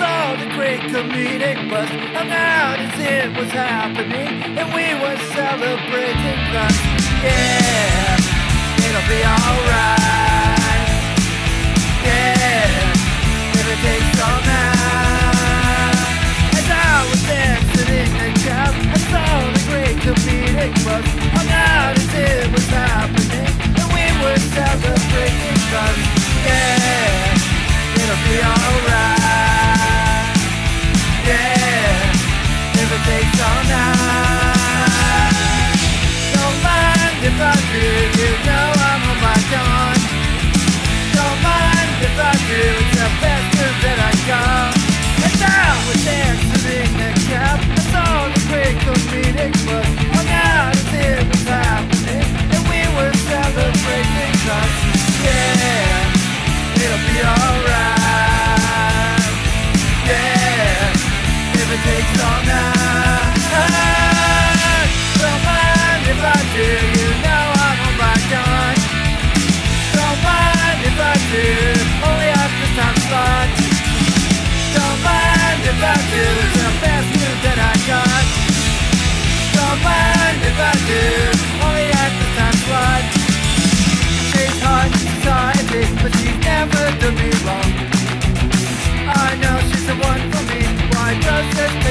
saw the great comedic bust hung out as it was happening, and we were celebrating thus. Yeah, it'll be alright. Yeah, all night. As I was exiting the cab, I saw the great comedic bust hung out as it was happening, and we were celebrating thus.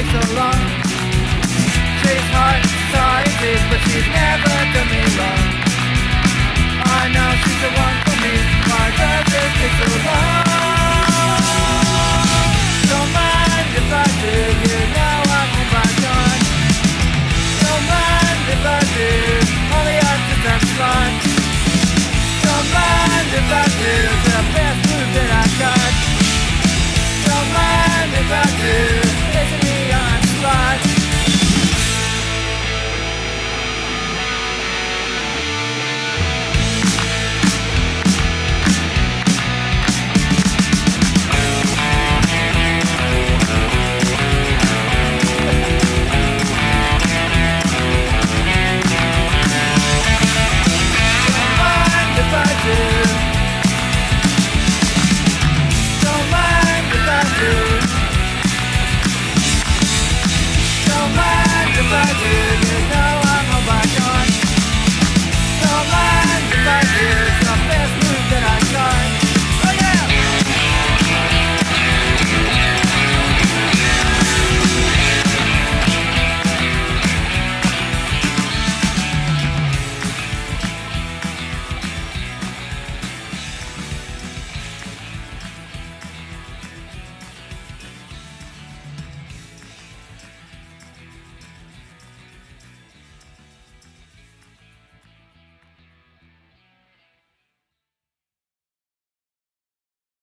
So long? Chase hard society, but she's never done me wrong. I know she's the one for me. Does it take so long? Don't mind if I do, you know my gun. Don't mind if I do, only. Don't mind if I do, the best move that I got. Don't mind if I do, I do.